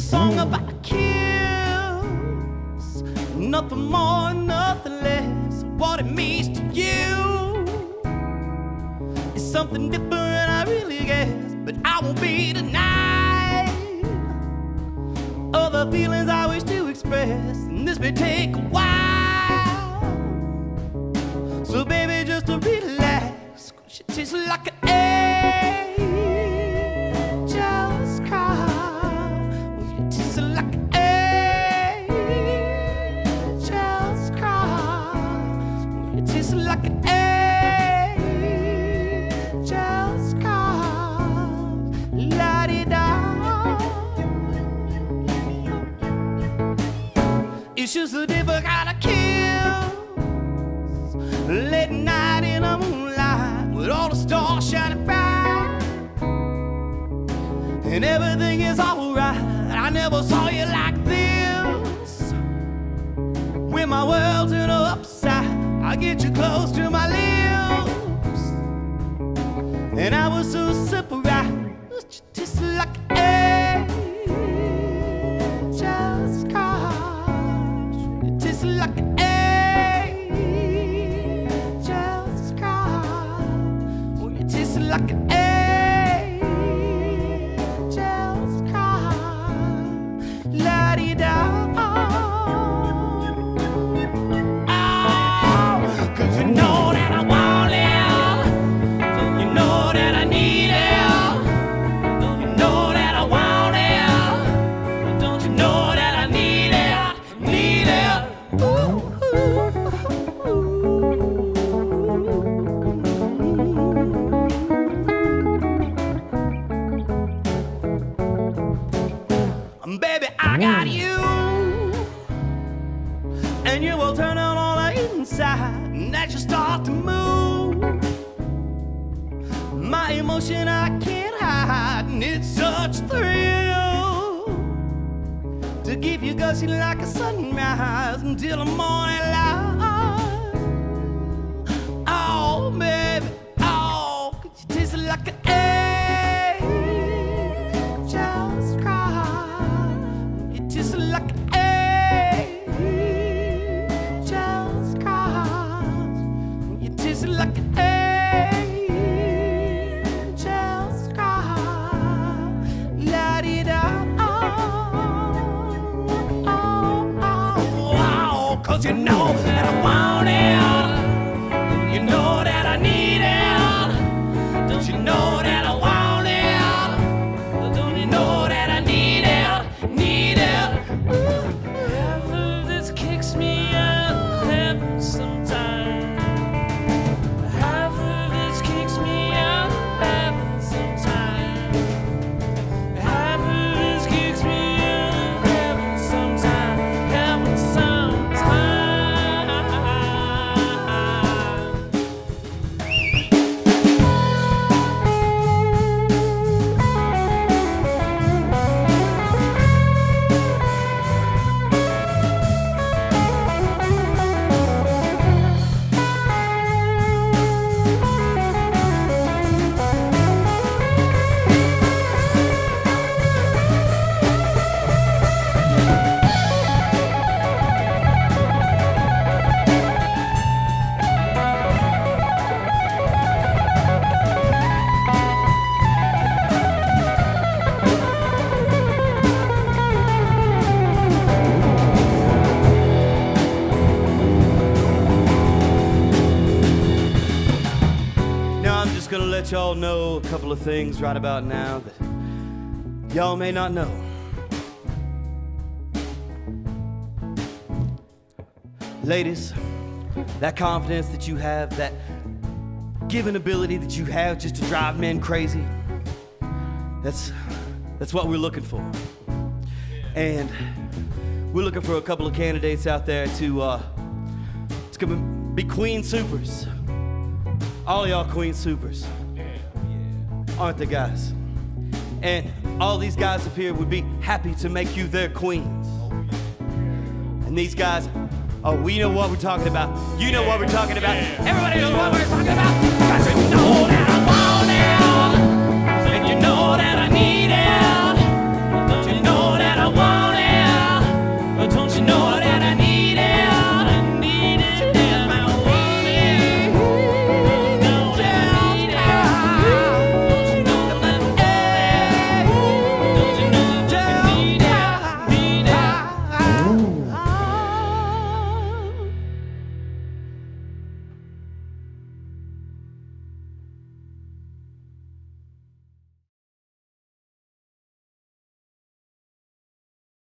a song about kiss. Nothing more, nothing less. What it means to you is something different, I really guess. But I won't be denied. Other feelings I wish to express, and this may take a while. It's just a different kind of kiss. Late night in the moonlight with all the stars shining bright. And everything is alright. I never saw you like this. When my world's in upside, I get you close to got mm. you. And you will turn on all the inside. And as you start to move. My emotion I can't hide, and it's such a thrill to give you gushing like a sunrise until the morning light. You just gonna let y'all know a couple of things right about now that y'all may not know. Ladies, that confidence that you have, that given ability that you have just to drive men crazy, that's that's what we're looking for. And we're looking for a couple of candidates out there to uh, to be queen supers all y'all Queen Supers. Aren't the guys? And all these guys up here would be happy to make you their queens. And these guys, oh, we know what we're talking about. You know what we're talking about. Everybody knows what we're talking about. You know that I. And you know that I need it.